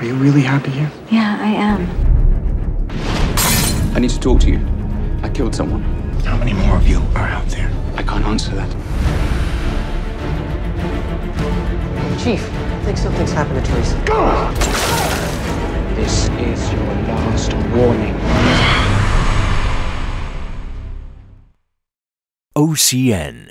Are you really happy here? Yeah, I am. I need to talk to you. I killed someone. How many more of you are out there? I can't answer that. Chief, I think something's happened to Teresa. Go. This is your last warning. OCN.